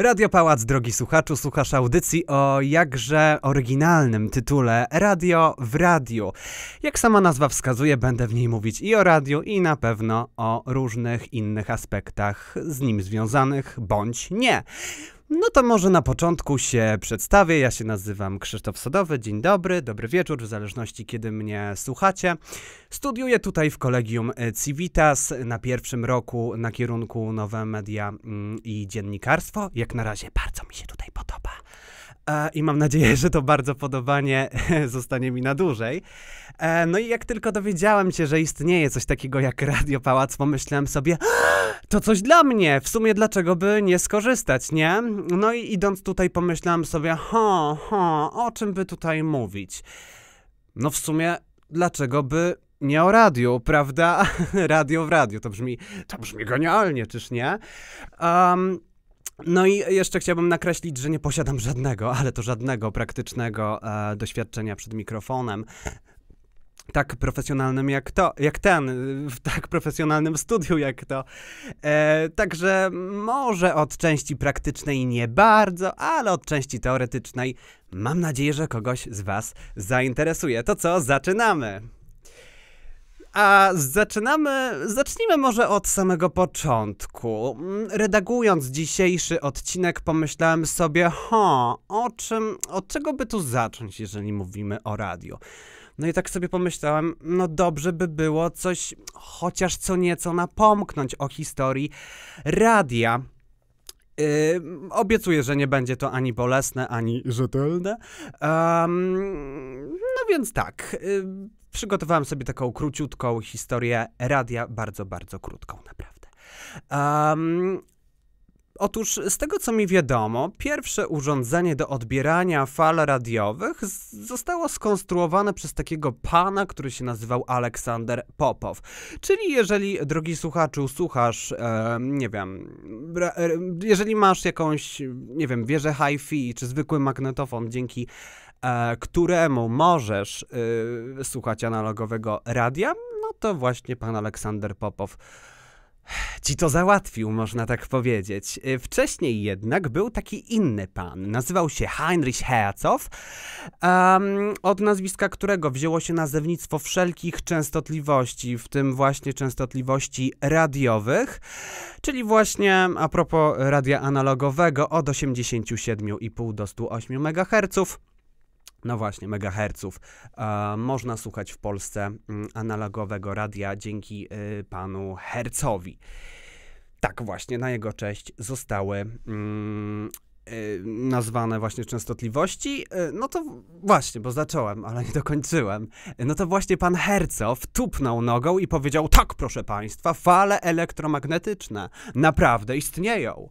Radio Pałac, drogi słuchaczu, słuchasz audycji o jakże oryginalnym tytule Radio w Radiu. Jak sama nazwa wskazuje, będę w niej mówić i o radiu, i na pewno o różnych innych aspektach z nim związanych, bądź nie. No to może na początku się przedstawię. Ja się nazywam Krzysztof Sodowy. Dzień dobry, dobry wieczór, w zależności kiedy mnie słuchacie. Studiuję tutaj w Kolegium Civitas na pierwszym roku na kierunku nowe media mm, i dziennikarstwo. Jak na razie bardzo mi się tutaj podoba. E, I mam nadzieję, że to bardzo podobanie zostanie mi na dłużej. E, no i jak tylko dowiedziałem się, że istnieje coś takiego jak Radio Pałac, pomyślałem sobie, to coś dla mnie, w sumie dlaczego by nie skorzystać, nie? No i idąc tutaj pomyślałem sobie, ha, ha, o czym by tutaj mówić? No w sumie, dlaczego by nie o radiu, prawda? Radio w radiu, to brzmi, to brzmi genialnie, czyż nie? Um, no i jeszcze chciałbym nakreślić, że nie posiadam żadnego, ale to żadnego praktycznego e, doświadczenia przed mikrofonem. Tak profesjonalnym jak to, jak ten, w tak profesjonalnym studiu jak to. E, także może od części praktycznej nie bardzo, ale od części teoretycznej mam nadzieję, że kogoś z Was zainteresuje. To co, zaczynamy! A zaczynamy, zacznijmy może od samego początku. Redagując dzisiejszy odcinek, pomyślałem sobie, ha, o czym, od czego by tu zacząć, jeżeli mówimy o radiu? No i tak sobie pomyślałem, no dobrze by było coś chociaż co nieco napomknąć o historii radia. Yy, obiecuję, że nie będzie to ani bolesne, ani rzetelne. Um, no więc tak. Yy, przygotowałem sobie taką króciutką historię radia, bardzo, bardzo krótką, naprawdę. Um, Otóż z tego co mi wiadomo, pierwsze urządzenie do odbierania fal radiowych zostało skonstruowane przez takiego pana, który się nazywał Aleksander Popow. Czyli jeżeli, drogi słuchaczu, słuchasz, e, nie wiem, e, jeżeli masz jakąś, nie wiem, wieżę hi-fi czy zwykły magnetofon, dzięki e, któremu możesz e, słuchać analogowego radia, no to właśnie pan Aleksander Popow ci to załatwił, można tak powiedzieć. Y, wcześniej jednak był taki inny pan. Nazywał się Heinrich Herzow, um, od nazwiska którego wzięło się nazewnictwo wszelkich częstotliwości, w tym właśnie częstotliwości radiowych, czyli właśnie a propos radia analogowego od 87,5 do 108 MHz. No właśnie, megaherców. E, można słuchać w Polsce mm, analogowego radia dzięki y, panu Hercowi. Tak właśnie, na jego cześć zostały mm, y, nazwane właśnie częstotliwości. Y, no to właśnie, bo zacząłem, ale nie dokończyłem. No to właśnie pan Hercow tupnął nogą i powiedział: Tak, proszę państwa, fale elektromagnetyczne naprawdę istnieją.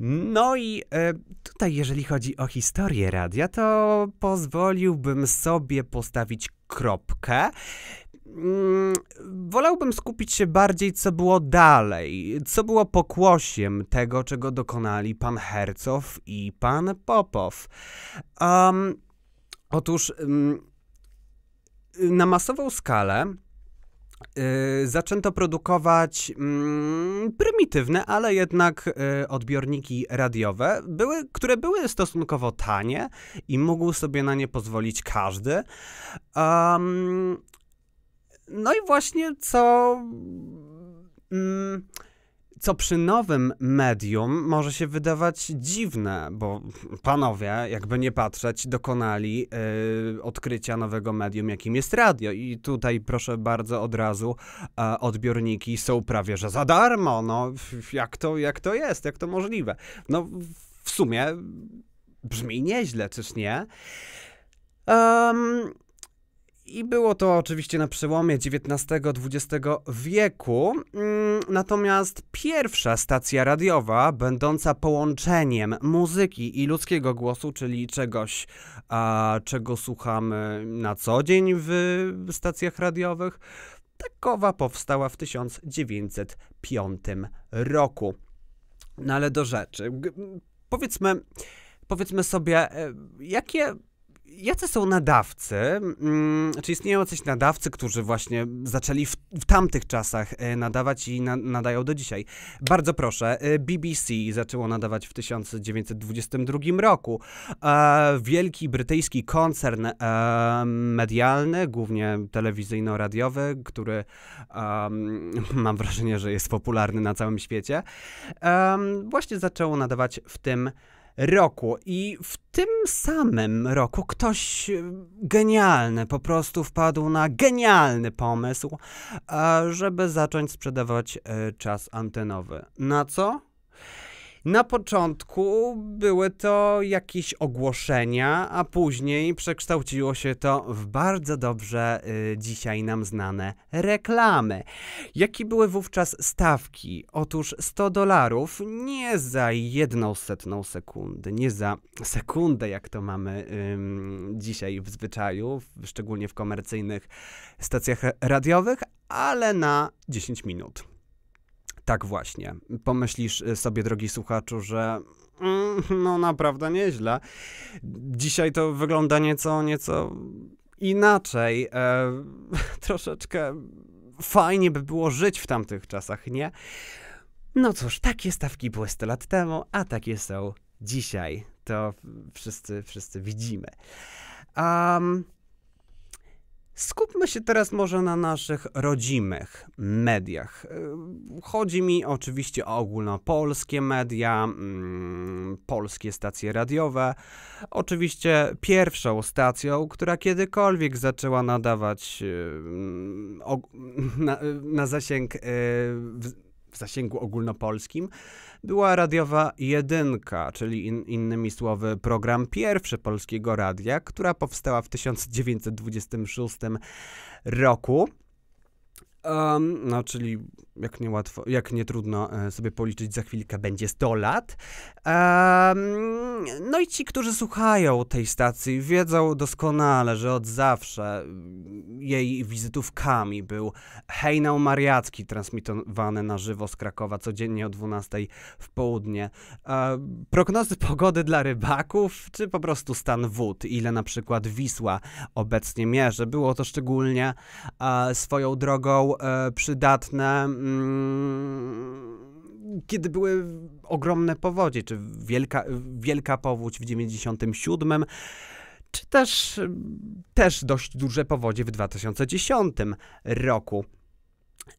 No i e, tutaj, jeżeli chodzi o historię radia, to pozwoliłbym sobie postawić kropkę. Mm, wolałbym skupić się bardziej, co było dalej, co było pokłosiem tego, czego dokonali pan Hercow i pan Popow. Um, otóż um, na masową skalę Yy, zaczęto produkować yy, prymitywne, ale jednak yy, odbiorniki radiowe, były, które były stosunkowo tanie i mógł sobie na nie pozwolić każdy. Um, no i właśnie co. Mm, co przy nowym medium może się wydawać dziwne, bo panowie, jakby nie patrzeć, dokonali yy, odkrycia nowego medium, jakim jest radio. I tutaj proszę bardzo od razu, yy, odbiorniki są prawie że za darmo. No, jak to, jak to jest, jak to możliwe? No, w sumie brzmi nieźle, czyż nie? Um, i było to oczywiście na przełomie XIX-XX wieku. Mm, natomiast pierwsza stacja radiowa, będąca połączeniem muzyki i ludzkiego głosu, czyli czegoś, a, czego słuchamy na co dzień w stacjach radiowych, takowa powstała w 1905 roku. No ale do rzeczy. Powiedzmy, powiedzmy sobie, e, jakie jacy są nadawcy? Mm, czy istnieją jacyś nadawcy, którzy właśnie zaczęli w, w tamtych czasach e, nadawać i na, nadają do dzisiaj? Bardzo proszę, e, BBC zaczęło nadawać w 1922 roku. E, wielki brytyjski koncern medialny, głównie telewizyjno-radiowy, który mam wrażenie, że jest popularny na całym świecie, właśnie zaczęło nadawać w tym roku. I w tym samym roku ktoś e, genialny po prostu wpadł na genialny pomysł, żeby zacząć sprzedawać e, czas antenowy. Na co? Na początku były to jakieś ogłoszenia, a później przekształciło się to w bardzo dobrze y, dzisiaj nam znane reklamy. Jakie były wówczas stawki? Otóż 100 dolarów nie za jedną setną sekundy, nie za sekundę, jak to mamy y, dzisiaj w zwyczaju, szczególnie w komercyjnych stacjach radiowych, ale na 10 minut. Tak właśnie. Pomyślisz y, sobie, drogi słuchaczu, że mm, no naprawdę nieźle. Dzisiaj to wygląda nieco, nieco inaczej. E, troszeczkę fajnie by było żyć w tamtych czasach, nie? No cóż, takie stawki były 100 lat temu, a takie są dzisiaj. To wszyscy, wszyscy widzimy. Um, Skupmy się teraz może na naszych rodzimych mediach. Chodzi mi oczywiście o ogólnopolskie media, mm, polskie stacje radiowe. Oczywiście pierwszą stacją, która kiedykolwiek zaczęła nadawać y, na, na zasięg y, w, zasięgu ogólnopolskim, była radiowa jedynka, czyli in, innymi słowy program pierwszy Polskiego Radia, która powstała w 1926 roku. Um, no, czyli jak nie łatwo, jak nie trudno e, sobie policzyć, za chwilkę będzie 100 lat. No i ci, którzy słuchają tej stacji, wiedzą doskonale, że od zawsze jej wizytówkami był hejnał mariacki transmitowany na żywo z Krakowa codziennie o 12 w południe. Prognozy pogody dla rybaków, czy po prostu stan wód, ile na przykład Wisła obecnie mierzy. Było to szczególnie e, swoją drogą e, przydatne Mm, kiedy były ogromne powodzie, czy wielka, wielka powódź w 97, czy też, też dość duże powodzie w 2010 roku.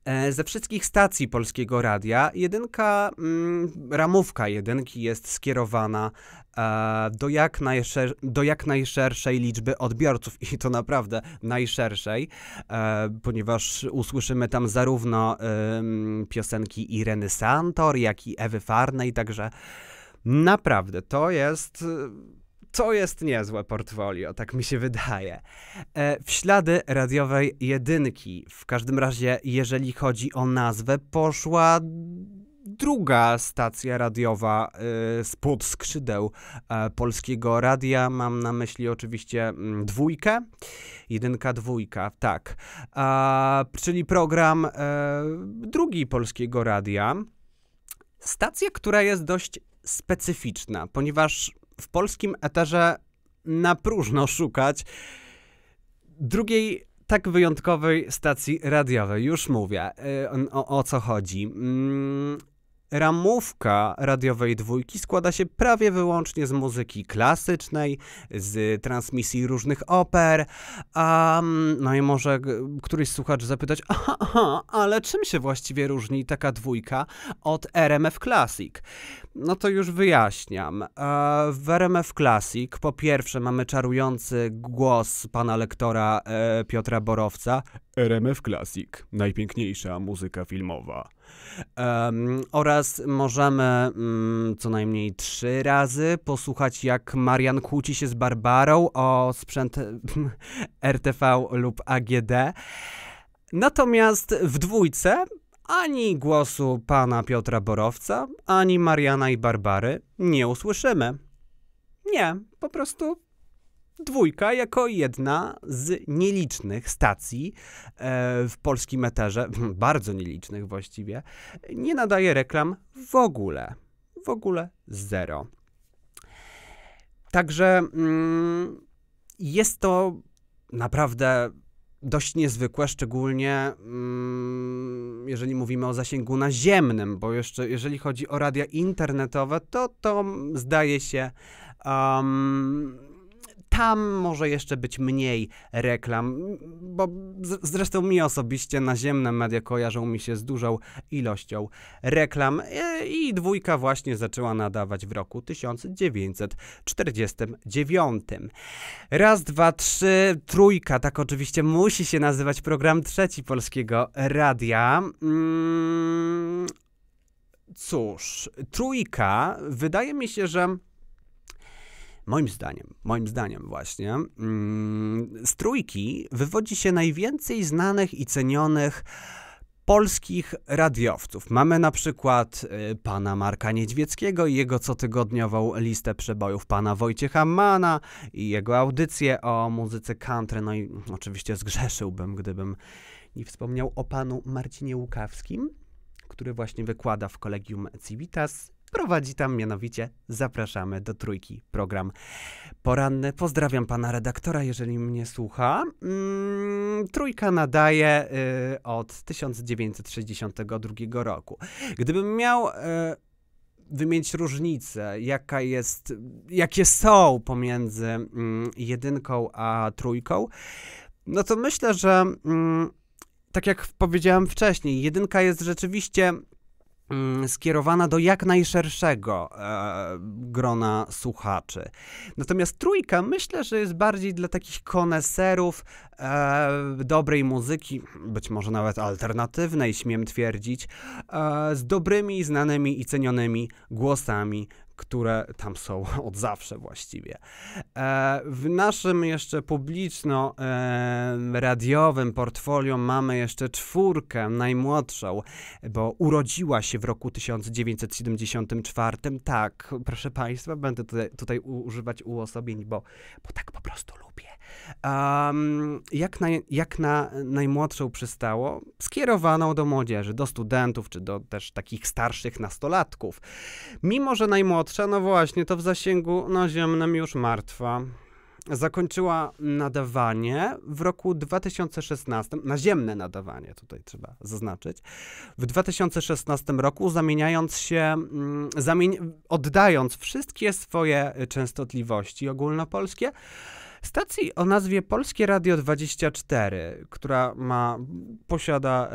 E, ze wszystkich stacji polskiego radia, jedynka, mm, ramówka jedynki jest skierowana e, do, jak najszer- do jak najszerszej liczby odbiorców i to naprawdę najszerszej, e, ponieważ usłyszymy tam zarówno piosenki Ireny Santor, jak i Ewy Farnej, także naprawdę to jest to jest niezłe portfolio, tak mi się wydaje. E, w ślady radiowej jedynki, w każdym razie, jeżeli chodzi o nazwę, poszła druga stacja radiowa y, spod skrzydeł y, polskiego radia. Mam na myśli oczywiście y, dwójkę. Jedynka, dwójka, tak. czyli program e, drugi polskiego radia. Stacja, która jest dość specyficzna, ponieważ w polskim eterze na próżno szukać drugiej tak wyjątkowej stacji radiowej. Już mówię, y, o, o co chodzi. Mm, ramówka radiowej dwójki składa się prawie wyłącznie z muzyki klasycznej, z transmisji różnych oper. Um, no i może któryś słuchacz zapytać, aha, aha, ale czym się właściwie różni taka dwójka od RMF Classic? No to już wyjaśniam. W RMF Classic po pierwsze mamy czarujący głos pana lektora e, Piotra Borowca. RMF Classic, najpiękniejsza muzyka filmowa. Um, oraz możemy um, co najmniej trzy razy posłuchać, jak Marian kłóci się z Barbarą o sprzęt RTV lub AGD. Natomiast w dwójce ani głosu pana Piotra Borowca, ani Mariana i Barbary nie usłyszymy. Nie, po prostu dwójka jako jedna z nielicznych stacji e, w polskim eterze, bardzo nielicznych właściwie, nie nadaje reklam w ogóle. W ogóle zero. Także mm, jest to naprawdę dość niezwykłe, szczególnie mm, jeżeli mówimy o zasięgu naziemnym, bo jeszcze jeżeli chodzi o radia internetowe, to to zdaje się um, tam może jeszcze być mniej reklam, bo zresztą mi osobiście naziemne media kojarzą mi się z dużą ilością reklam e, i dwójka właśnie zaczęła nadawać w roku 1949. Raz, dwa, trzy, trójka, tak oczywiście musi się nazywać program trzeci Polskiego Radia. Mm, cóż, trójka, wydaje mi się, że moim zdaniem, moim zdaniem właśnie, mm, z trójki wywodzi się najwięcej znanych i cenionych polskich radiowców. Mamy na przykład y, pana Marka Niedźwieckiego i jego cotygodniową listę przebojów, pana Wojciecha Mana i jego audycję o muzyce country. No i oczywiście zgrzeszyłbym, gdybym nie wspomniał o panu Marcinie Łukawskim, który właśnie wykłada w Kolegium Civitas Prowadzi tam mianowicie Zapraszamy do Trójki, program poranny. Pozdrawiam pana redaktora, jeżeli mnie słucha. Mm, trójka nadaje y, od 1962 roku. Gdybym miał y, wymienić różnicę, jaka jest, jakie są pomiędzy mm, jedynką a trójką, no to myślę, że mm, tak jak powiedziałem wcześniej, jedynka jest rzeczywiście skierowana do jak najszerszego e, grona słuchaczy. Natomiast trójka myślę, że jest bardziej dla takich koneserów e, dobrej muzyki, być może nawet alternatywnej, śmiem twierdzić, e, z dobrymi, znanymi i cenionymi głosami, które tam są od zawsze właściwie. E, w naszym jeszcze publiczno-radiowym portfolio mamy jeszcze czwórkę, najmłodszą, bo urodziła się w roku 1974. Tak, proszę Państwa, będę tutaj, tutaj używać uosobień, bo, bo tak po prostu lubię. Um, jak, na, jak na najmłodszą przystało? Skierowaną do młodzieży, do studentów, czy do też takich starszych nastolatków. Mimo, że najmłodsza, no właśnie, to w zasięgu naziemnym już martwa. Zakończyła nadawanie w roku 2016, naziemne nadawanie, tutaj trzeba zaznaczyć, w 2016 roku, zamieniając się, mm, zamień, oddając wszystkie swoje częstotliwości ogólnopolskie stacji o nazwie Polskie Radio 24, która ma, posiada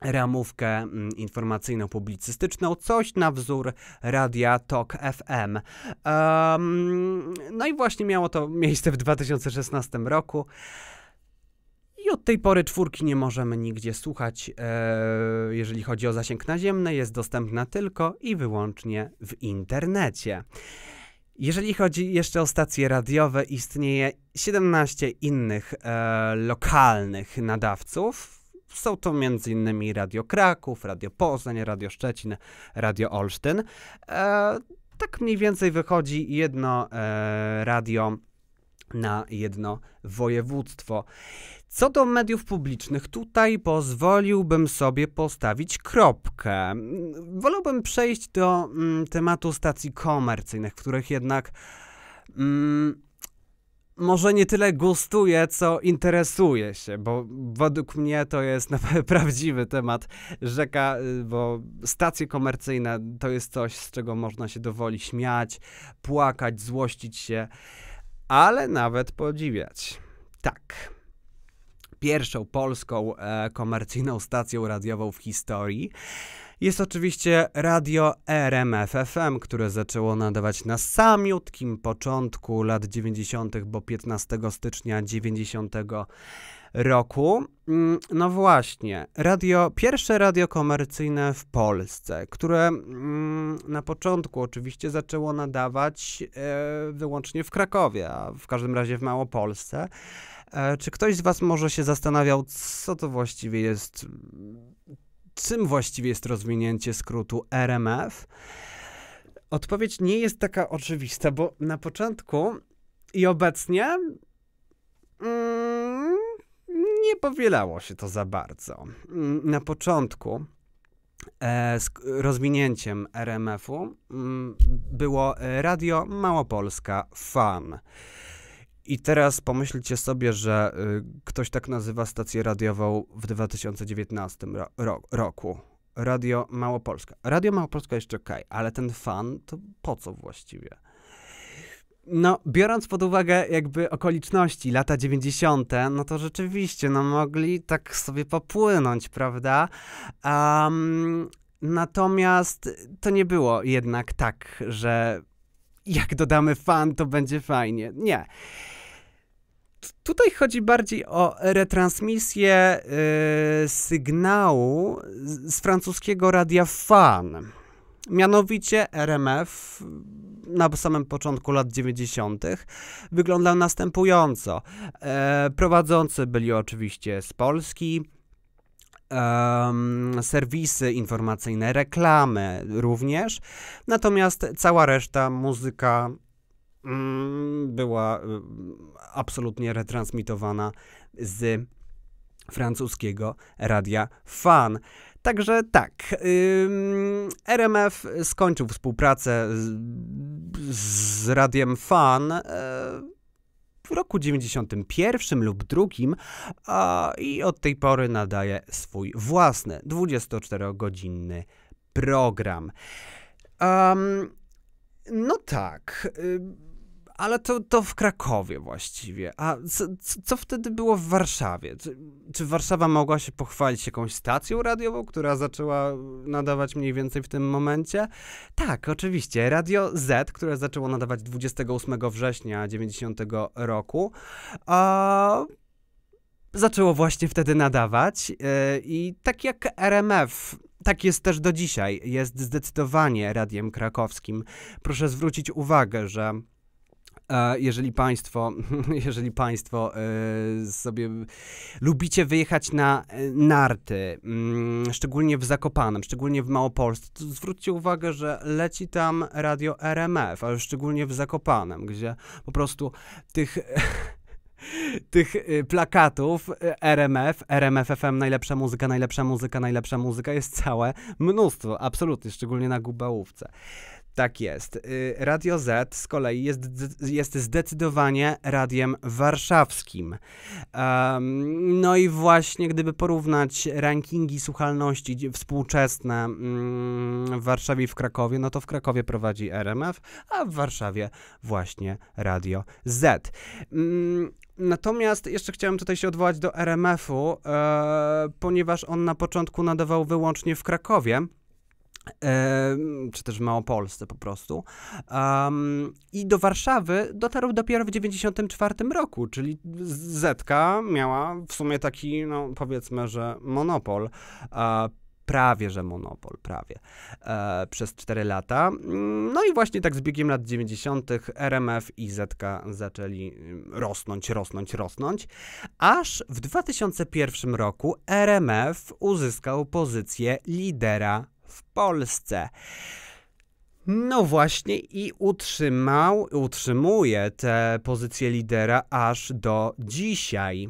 ramówkę mm, informacyjno-publicystyczną, coś na wzór radia Talk FM. Um, no i właśnie miało to miejsce w 2016 roku. I od tej pory czwórki nie możemy nigdzie słuchać, e, jeżeli chodzi o zasięg naziemny, jest dostępna tylko i wyłącznie w internecie. Jeżeli chodzi jeszcze o stacje radiowe, istnieje 17 innych e, lokalnych nadawców. Są to m.in. Radio Kraków, Radio Poznań, Radio Szczecin, Radio Olsztyn. E, tak mniej więcej wychodzi jedno e, radio na jedno województwo. Co do mediów publicznych, tutaj pozwoliłbym sobie postawić kropkę. Wolałbym przejść do mm, tematu stacji komercyjnych, w których jednak mm, może nie tyle gustuje, co interesuje się, bo według mnie to jest prawdziwy temat rzeka, y, bo stacje komercyjne to jest coś, z czego można się dowoli śmiać, płakać, złościć się, ale nawet podziwiać. Tak pierwszą polską e, komercyjną stacją radiową w historii. Jest oczywiście radio RMF FM, które zaczęło nadawać na samiutkim początku lat 90., bo 15 stycznia 90 roku. Mm, no właśnie, radio, pierwsze radio komercyjne w Polsce, które mm, na początku oczywiście zaczęło nadawać e, wyłącznie w Krakowie, a w każdym razie w Małopolsce. E, czy ktoś z Was może się zastanawiał, co to właściwie jest, czym właściwie jest rozwinięcie skrótu RMF? Odpowiedź nie jest taka oczywista, bo na początku i obecnie mm, nie powielało się to za bardzo. Mm, na początku e, z rozwinięciem RMF-u mm, było Radio Małopolska Fan. I teraz pomyślcie sobie, że y, ktoś tak nazywa stację radiową w 2019 ro ro roku. Radio Małopolska. Radio Małopolska jeszcze ok, ale ten fan to po co właściwie? No, biorąc pod uwagę jakby okoliczności, lata 90., no to rzeczywiście, no mogli tak sobie popłynąć, prawda? Um, natomiast to nie było jednak tak, że jak dodamy fan, to będzie fajnie. Nie. Tutaj chodzi bardziej o retransmisję yy, sygnału z, z francuskiego radia Fan. Mianowicie RMF na samym początku lat 90. wyglądał następująco. E, prowadzący byli oczywiście z Polski, Um, serwisy informacyjne, reklamy również. Natomiast cała reszta, muzyka mm, była y, absolutnie retransmitowana z francuskiego radia Fan. Także tak, RMF skończył współpracę z, z radiem Fan e, w roku 91 lub drugim a, i od tej pory nadaje swój własny 24-godzinny program. Um, no tak. Ale to, to w Krakowie właściwie. A co, co wtedy było w Warszawie? Czy, czy, Warszawa mogła się pochwalić jakąś stacją radiową, która zaczęła nadawać mniej więcej w tym momencie? Tak, oczywiście. Radio Z, które zaczęło nadawać 28 września 90 roku, a zaczęło właśnie wtedy nadawać yy, i tak jak RMF tak jest też do dzisiaj. Jest zdecydowanie radiem krakowskim. Proszę zwrócić uwagę, że jeżeli Państwo, jeżeli państwo e, sobie lubicie wyjechać na e, narty, mm, szczególnie w Zakopanem, szczególnie w Małopolsce, to zwróćcie uwagę, że leci tam radio RMF, ale szczególnie w Zakopanem, gdzie po prostu tych tych e, plakatów RMF, RMF FM, najlepsza muzyka, najlepsza muzyka, najlepsza muzyka jest całe mnóstwo, absolutnie, szczególnie na Gubałówce. Tak jest. Y, Radio Z z kolei jest, jest zdecydowanie radiem warszawskim. Um, no i właśnie, gdyby porównać rankingi słuchalności współczesne um, w Warszawie i w Krakowie, no to w Krakowie prowadzi RMF, a w Warszawie właśnie Radio Z. Um, Natomiast jeszcze chciałem tutaj się odwołać do RMF-u, e, ponieważ on na początku nadawał wyłącznie w Krakowie czy też w Małopolsce po prostu. Um, I do Warszawy dotarł dopiero w 1994 roku, czyli Zetka miała w sumie taki, no powiedzmy, że monopol. Uh, prawie że monopol, prawie, e, przez 4 lata. No i właśnie tak z biegiem lat 90. RMF i Zetka zaczęli rosnąć, rosnąć, rosnąć, aż w 2001 roku RMF uzyskał pozycję lidera w Polsce. No właśnie i utrzymał, utrzymuje tę pozycję lidera aż do dzisiaj.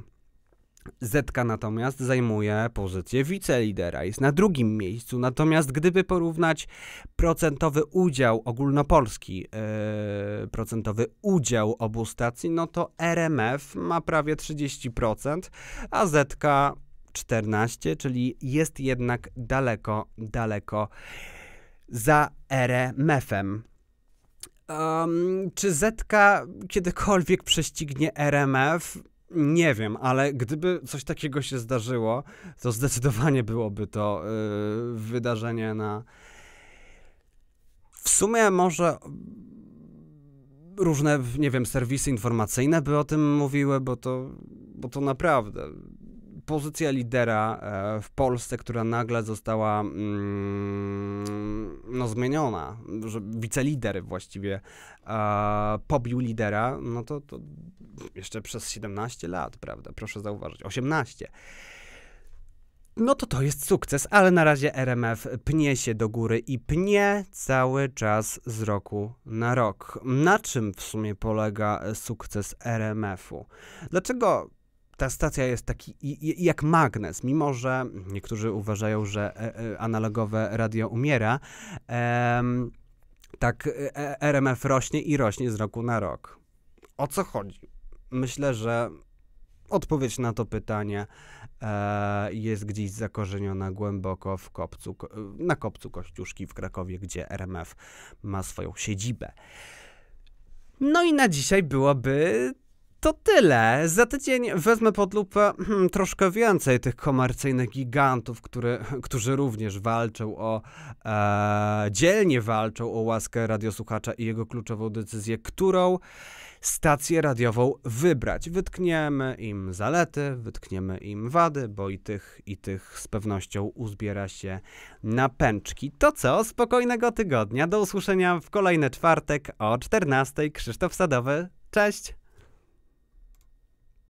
Zetka natomiast zajmuje pozycję wicelidera, jest na drugim miejscu. Natomiast gdyby porównać procentowy udział ogólnopolski, yy, procentowy udział obu stacji, no to RMF ma prawie 30%, a Zetka 14, czyli jest jednak daleko, daleko za RMF-em. Um, czy Zetka kiedykolwiek prześcignie RMF? Nie wiem, ale gdyby coś takiego się zdarzyło, to zdecydowanie byłoby to yy, wydarzenie na. W sumie może różne, nie wiem, serwisy informacyjne by o tym mówiły, bo to, bo to naprawdę pozycja lidera e, w Polsce, która nagle została mm, no, zmieniona, że wicelider właściwie e, pobił lidera, no to, to jeszcze przez 17 lat, prawda? Proszę zauważyć, 18. No to to jest sukces, ale na razie RMF pnie się do góry i pnie cały czas z roku na rok. Na czym w sumie polega sukces RMF-u? Dlaczego ta stacja jest taki jak magnes, mimo że niektórzy uważają, że e, e, analogowe radio umiera, tak e, RMF rośnie i rośnie z roku na rok. O co chodzi? myślę, że odpowiedź na to pytanie jest gdzieś zakorzeniona głęboko w kopcu, na kopcu Kościuszki w Krakowie, gdzie RMF ma swoją siedzibę. No i na dzisiaj byłoby to tyle. Za tydzień wezmę pod lupę hmm, troszkę więcej tych komercyjnych gigantów, który, którzy również walczą o, e, dzielnie walczą o łaskę radiosłuchacza i jego kluczową decyzję, którą stację radiową wybrać. Wytkniemy im zalety, wytkniemy im wady, bo i tych, i tych z pewnością uzbiera się na pęczki. To co? Spokojnego tygodnia. Do usłyszenia w kolejny czwartek o 14. Krzysztof Sadowy. Cześć!